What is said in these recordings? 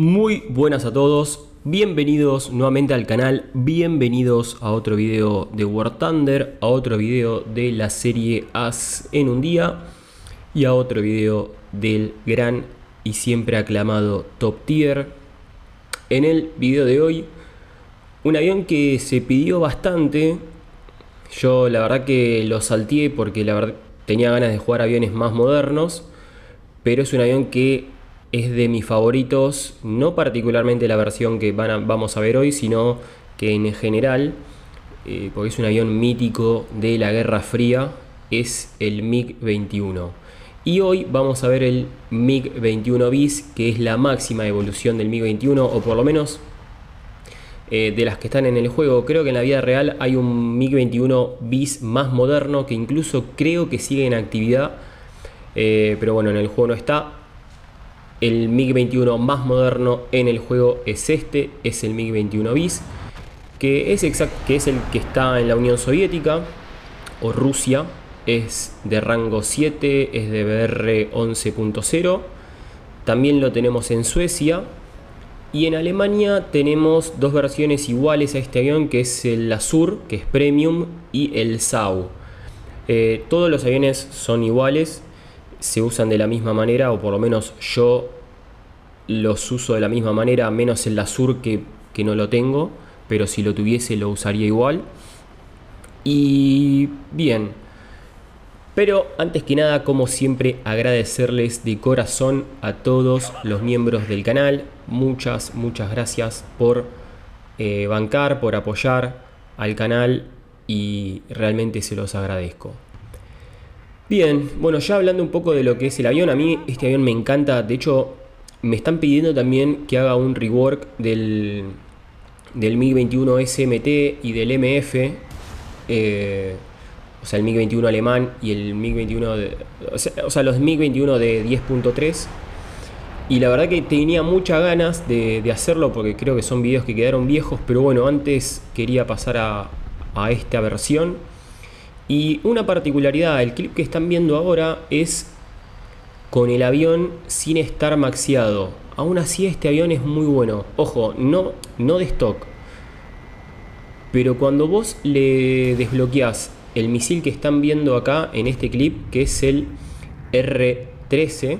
Muy buenas a todos, bienvenidos nuevamente al canal, bienvenidos a otro video de War Thunder, a otro video de la serie As en un día y a otro video del gran y siempre aclamado Top Tier. En el video de hoy, un avión que se pidió bastante, yo la verdad que lo salteé porque la verdad tenía ganas de jugar aviones más modernos, pero es un avión que es de mis favoritos, no particularmente la versión que vamos a ver hoy, sino que en general, eh, porque es un avión mítico de la Guerra Fría, es el MiG-21. Y hoy vamos a ver el MiG-21 bis, que es la máxima evolución del MiG-21, o por lo menos eh, de las que están en el juego. Creo que en la vida real hay un MiG-21 bis más moderno, que incluso creo que sigue en actividad. Eh, pero bueno, en el juego no está. El MiG-21 más moderno en el juego es este, es el MiG-21 bis, que es, que es el que está en la Unión Soviética o Rusia, es de rango 7, es de BR 11.0. También lo tenemos en Suecia. Y en Alemania tenemos dos versiones iguales a este avión, que es el Azur, que es Premium, y el Sau. Eh, todos los aviones son iguales, se usan de la misma manera, o por lo menos yo los uso de la misma manera, menos el Azur que, que no lo tengo, pero si lo tuviese lo usaría igual. Y bien, pero antes que nada, como siempre, agradecerles de corazón a todos los miembros del canal. Muchas, muchas gracias por eh, bancar, por apoyar al canal y realmente se los agradezco. Bien, bueno, ya hablando un poco de lo que es el avión, a mí este avión me encanta, de hecho me están pidiendo también que haga un rework del, del MiG-21 SMT y del MF, eh, o sea, el MiG-21 alemán y el MiG-21, de, o, sea, los MiG-21 de 10.3. Y la verdad que tenía muchas ganas de, de, hacerlo porque creo que son videos que quedaron viejos, pero bueno, antes quería pasar a, a esta versión y una particularidad, el clip que están viendo ahora es con el avión sin estar maxiado. Aún así este avión es muy bueno. Ojo, no, no de stock. Pero cuando vos le desbloqueás el misil que están viendo acá en este clip, que es el R-13,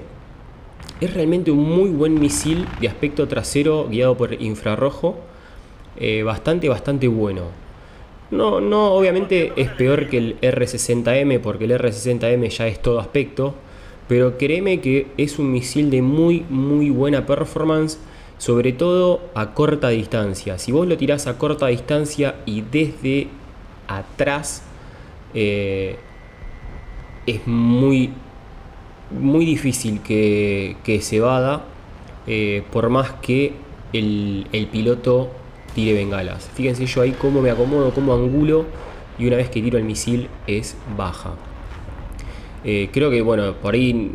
es realmente un muy buen misil de aspecto trasero guiado por infrarrojo. Eh, bastante, bastante bueno. No, no, obviamente es peor que el R60M porque el R60M ya es todo aspecto, pero créeme que es un misil de muy, muy buena performance, sobre todo a corta distancia. Si vos lo tirás a corta distancia y desde atrás, eh, es muy, muy difícil que, se vada, eh, por más que el, el piloto tire bengalas. Fíjense yo ahí cómo me acomodo, cómo angulo y una vez que tiro el misil es baja. Eh, creo que bueno, por ahí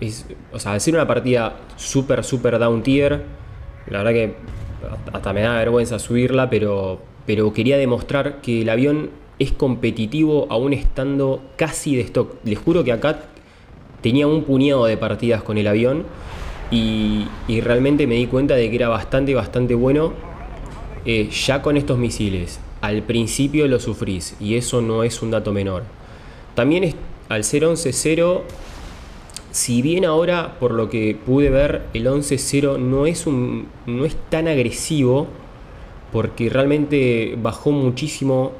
es, o sea, ser una partida súper, súper down tier, la verdad que hasta me da vergüenza subirla, pero, pero quería demostrar que el avión es competitivo aún estando casi de stock. Les juro que acá tenía un puñado de partidas con el avión y, y realmente me di cuenta de que era bastante, bastante bueno eh, ya con estos misiles, al principio lo sufrís y eso no es un dato menor. También es, al ser 11-0, si bien ahora por lo que pude ver el 11-0 no, es no es tan agresivo, porque realmente bajó muchísimo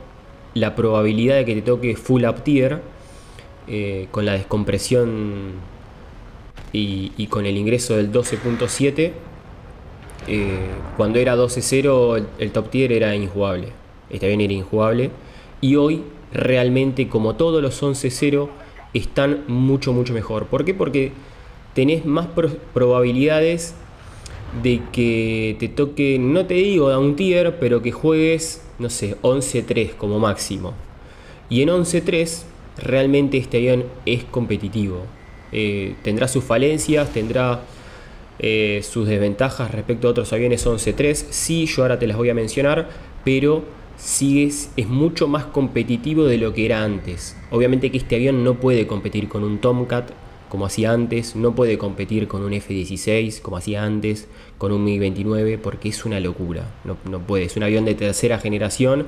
la probabilidad de que te toque full up tier eh, con la descompresión y con el ingreso del 12.7 eh, cuando era 12-0 el, top tier era injugable. Este bien era injugable. Y hoy realmente como todos los 11-0 están mucho mucho mejor. ¿Por qué? Porque tenés más probabilidades de que te toque, no te digo a un tier, pero que juegues, no sé, 11-3 como máximo. Y en 11-3 realmente este avión es competitivo. Eh, tendrá sus falencias, tendrá eh, sus desventajas respecto a otros aviones 11-3, sí, yo ahora te las voy a mencionar, pero sí es, mucho más competitivo de lo que era antes. Obviamente que este avión no puede competir con un Tomcat, como hacía antes, no puede competir con un F-16 como hacía antes, con un MiG-29, porque es una locura, no, puede, es un avión de tercera generación,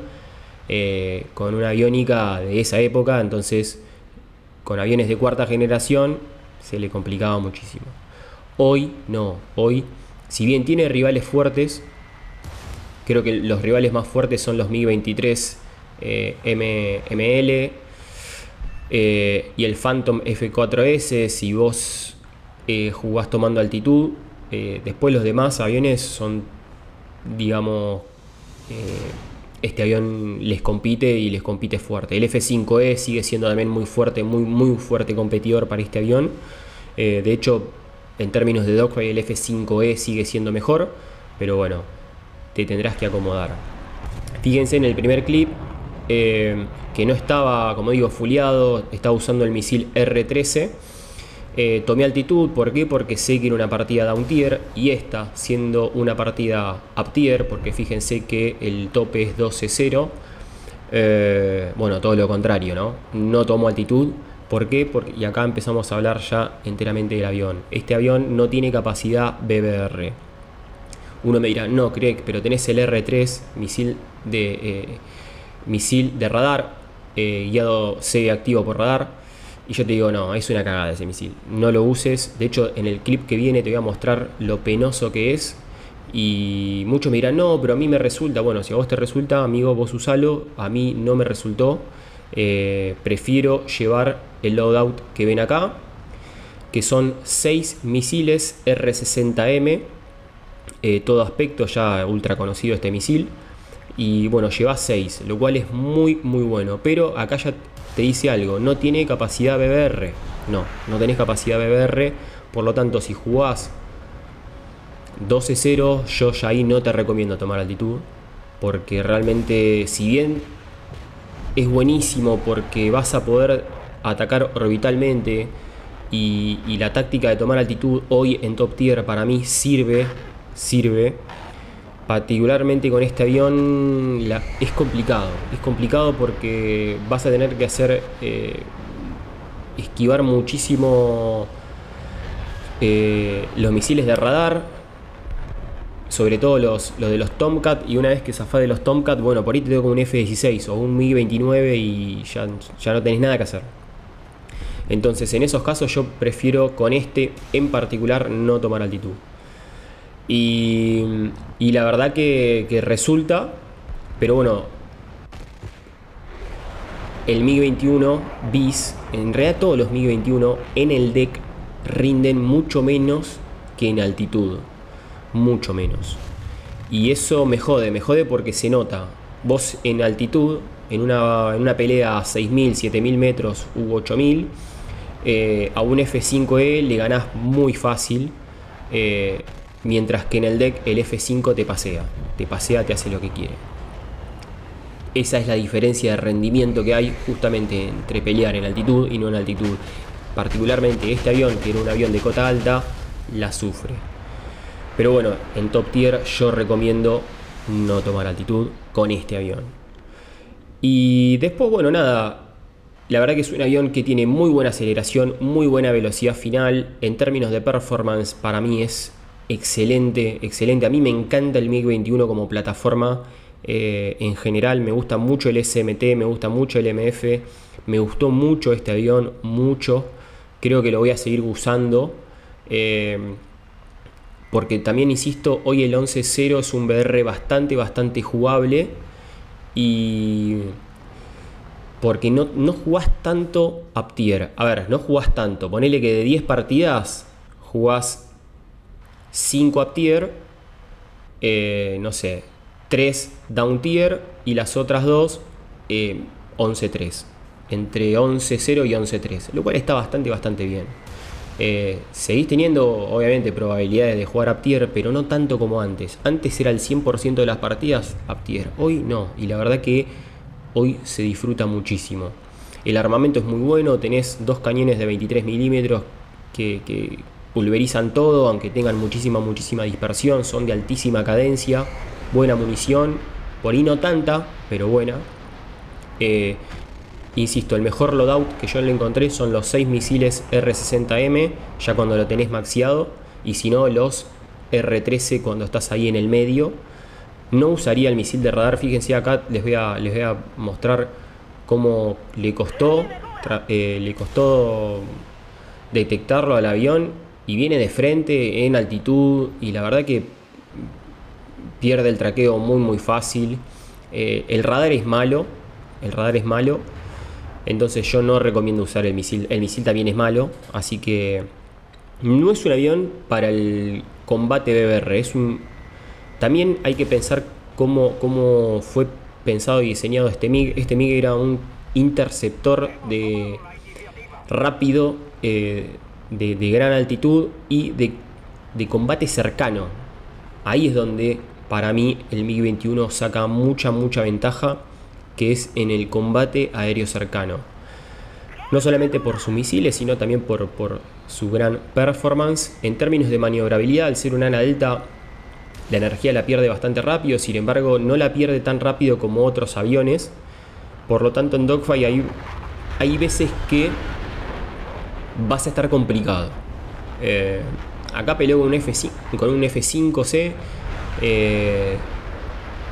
eh, con una aviónica de esa época, entonces con aviones de cuarta generación se le complicaba muchísimo. Hoy no, hoy, si bien tiene rivales fuertes, creo que los rivales más fuertes son los MiG-23 eh, eh, y el Phantom F4S, si vos eh, jugás tomando altitud, después los demás aviones son, digamos, este avión les compite y les compite fuerte. El F5E sigue siendo también muy fuerte, muy, muy fuerte competidor para este avión. de hecho, en términos de dogfight, el F5E sigue siendo mejor, pero bueno, te tendrás que acomodar. Fíjense en el primer clip, que no estaba, como digo, fuleado, estaba usando el misil R-13. Eh, tomé altitud, ¿por qué? Porque sé que era una partida down tier y esta siendo una partida up tier, porque fíjense que el tope es 12-0. Eh, bueno, todo lo contrario, ¿no? No tomo altitud. ¿Por qué? Porque, y acá empezamos a hablar ya enteramente del avión. Este avión no tiene capacidad BBR. Uno me dirá, no, Craig, pero tenés el R3, misil de, eh, misil de radar eh, guiado C activo por radar. Y yo te digo, no, es una cagada ese misil. No lo uses. De hecho, en el clip que viene te voy a mostrar lo penoso que es. Y muchos me dirán, no, pero a mí me resulta. Bueno, si a vos te resulta, amigo, vos usalo. A mí no me resultó. Eh, prefiero llevar el loadout que ven acá. Que son 6 misiles R60M. Eh, todo aspecto ya ultra conocido este misil y bueno, lleva 6, lo cual es muy muy bueno. Pero acá ya te dice algo, no tiene capacidad BBR. No, no tenés capacidad BBR, por lo tanto si jugás 12-0, yo ya ahí no te recomiendo tomar altitud, porque realmente si bien es buenísimo porque vas a poder atacar orbitalmente y, la táctica de tomar altitud hoy en top tier para mí sirve, sirve particularmente con este avión es complicado. Es complicado porque vas a tener que hacer eh, esquivar muchísimo eh, los misiles de radar, sobre todo los, de los Tomcat. Y una vez que zafás de los Tomcat, bueno, por ahí te como un F-16 o un MiG-29 y ya, ya no tenés nada que hacer. Entonces, en esos casos, yo prefiero con este en particular no tomar altitud. Y, la verdad que, resulta, pero bueno, el MiG-21 bis, en realidad todos los MiG-21 en el deck rinden mucho menos que en altitud, mucho menos. Y eso me jode, me jode porque se nota. Vos en altitud, en una, en una pelea a 6.000, 7.000 metros u 8.000, eh, a un F5E le ganás muy fácil. Eh, mientras que en el deck el F5 te pasea, te pasea, te hace lo que quiere. Esa es la diferencia de rendimiento que hay justamente entre pelear en altitud y no en altitud. Particularmente este avión, que era un avión de cota alta, la sufre. Pero bueno, en top tier yo recomiendo no tomar altitud con este avión. Y después, bueno, nada, la verdad que es un avión que tiene muy buena aceleración, muy buena velocidad final. En términos de performance, para mí es excelente, excelente. A mí me encanta el MiG-21 como plataforma eh, en general. Me gusta mucho el SMT, me gusta mucho el MF. Me gustó mucho este avión, mucho. Creo que lo voy a seguir usando. Eh, porque también, insisto, hoy el 11.0 es un BR bastante, bastante jugable. Y porque no, no jugás tanto up tier. A ver, no jugás tanto. Ponele que de 10 partidas jugás 5 up tier, eh, no sé, 3 down tier y las otras dos 11-3. Eh, entre 11-0 y 11-3, lo cual está bastante, bastante bien. Eh, seguís teniendo, obviamente, probabilidades de jugar up tier, pero no tanto como antes. Antes era el 100% de las partidas up tier, hoy no, y la verdad que hoy se disfruta muchísimo. El armamento es muy bueno, tenés dos cañones de 23 milímetros que, pulverizan todo, aunque tengan muchísima, muchísima dispersión, son de altísima cadencia, buena munición, por ahí no tanta, pero buena. Eh, Insisto, el mejor loadout que yo le encontré son los 6 misiles R60M, ya cuando lo tenés maxiado, y si no, los R13 cuando estás ahí en el medio. No usaría el misil de radar, fíjense acá, les voy a, les voy a mostrar cómo le costó, eh, le costó detectarlo al avión y viene de frente en altitud y la verdad que pierde el traqueo muy muy fácil. Eh, el radar es malo, el radar es malo, entonces yo no recomiendo usar el misil. El misil también es malo, así que no es un avión para el combate BBR. También hay que pensar cómo, cómo fue pensado y diseñado este MiG. Este MiG era un interceptor de rápido, eh, de, gran altitud y de, de combate cercano. Ahí es donde para mí el MiG-21 saca mucha, mucha ventaja que es en el combate aéreo cercano. No solamente por sus misiles, sino también por, su gran performance. En términos de maniobrabilidad, al ser una ana delta, la energía la pierde bastante rápido, sin embargo no la pierde tan rápido como otros aviones. Por lo tanto en Dogfight hay, hay veces que vas a estar complicado. Eh, acá peleó con un, F5, con un F5C. Eh,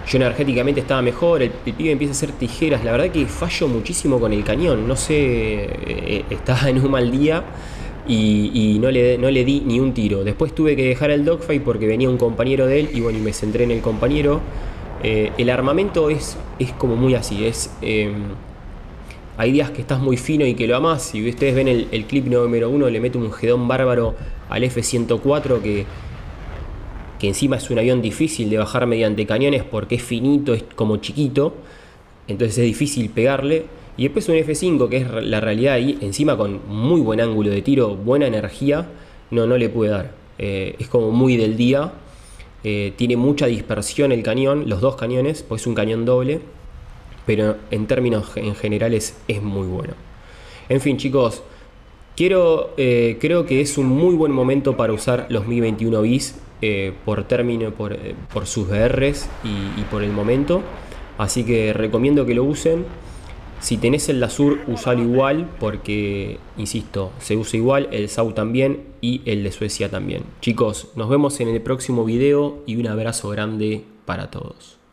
yo energéticamente estaba mejor, el, pibe empieza a hacer tijeras, la verdad que fallo muchísimo con el cañón, no sé, eh, estaba en un mal día y, no, le, no le di ni un tiro. Después tuve que dejar el dogfight porque venía un compañero de él y bueno, y me centré en el compañero. Eh, el armamento es, es como muy así, es... Em, hay días que estás muy fino y que lo amas. Si ustedes ven el, el clip número uno, le mete un gedón bárbaro al F-104 que que encima es un avión difícil de bajar mediante cañones porque es finito, es como chiquito, entonces es difícil pegarle. Y después un F5, que es la realidad ahí, encima con muy buen ángulo de tiro, buena energía, no, no le puede dar. Eh, es como muy del día, eh, tiene mucha dispersión el cañón, los dos cañones, pues es un cañón doble, pero en términos en generales es muy bueno. En fin, chicos, quiero, eh, creo que es un muy buen momento para usar los Mi 21 bis eh, por término, por, eh, por sus BRs y, por el momento. Así que recomiendo que lo usen. Si tenés el Lasur, usalo igual porque, insisto, se usa igual, el SAU también y el de Suecia también. Chicos, nos vemos en el próximo video y un abrazo grande para todos.